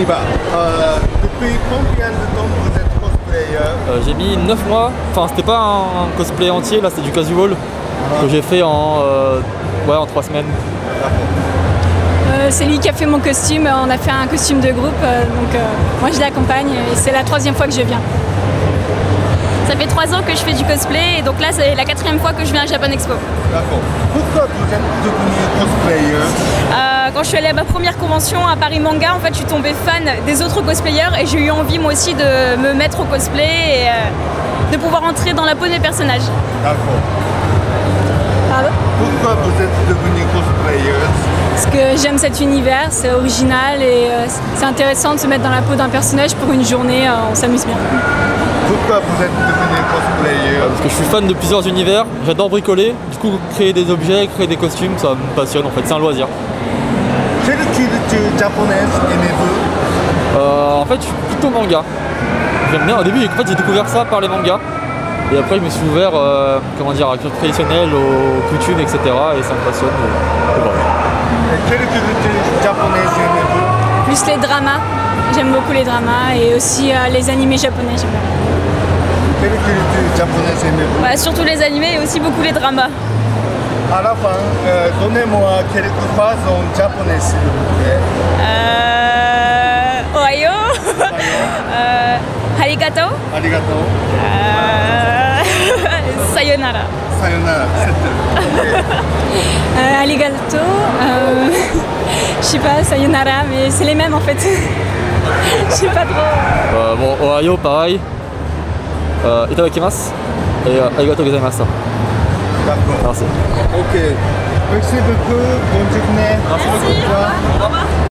y va. Euh, depuis combien de temps vous êtes cosplayer Euh, j'ai mis 9 mois, enfin c'était pas un cosplay entier, là c'était du casual que j'ai fait en, euh, ouais, en 3 semaines. C'est lui qui a fait mon costume. On a fait un costume de groupe. donc euh, moi je l'accompagne et c'est la troisième fois que je viens. Ça fait trois ans que je fais du cosplay et donc là c'est la quatrième fois que je viens à Japan Expo. D'accord. Pourquoi vous quand je suis allée à ma première convention à Paris Manga, en fait je suis tombée fan des autres cosplayers et j'ai eu envie moi aussi de me mettre au cosplay et euh, de pouvoir entrer dans la peau des personnages. D'accord. Pardon? Pourquoi vous êtes devenu cosplayer Parce que j'aime cet univers, c'est original et euh, c'est intéressant de se mettre dans la peau d'un personnage pour une journée. euh, on s'amuse bien. Pourquoi vous êtes devenu cosplayer Parce que je suis fan de plusieurs univers, j'adore bricoler, du coup créer des objets, créer des costumes, ça me passionne en fait, c'est un loisir. Quelle culture japonaise aimez-vous Euh, en fait je suis plutôt manga. J'aime bien, au début en fait, j'ai découvert ça par les mangas. Et après je me suis ouvert euh, comment dire, à la culture traditionnelle, aux coutumes, etc. Et ça me passionne. et- et voilà. Et Quelle culture japonaise aimez-vous Plus les dramas. J'aime beaucoup les dramas et aussi euh, les animés japonais. j'aime bien. Quelle culture japonaise aimez-vous Bah, surtout les animés et aussi beaucoup les dramas. À la fin, euh, donnez-moi quelques phrases en japonais s'il vous plaît. Euh, Ohayo, euh, Arigato, Arigato. euh, Sayonara. Sayonara. Euh, arigato. euh, Je sais pas, sayonara, mais c'est les mêmes en fait. Je sais pas trop. Euh, bon, Ohio pareil. Euh, itadakimasu. Et euh, arigatou gozaimasu. D'accord. Merci. Ok. Merci beaucoup. Bonne journée. Merci beaucoup.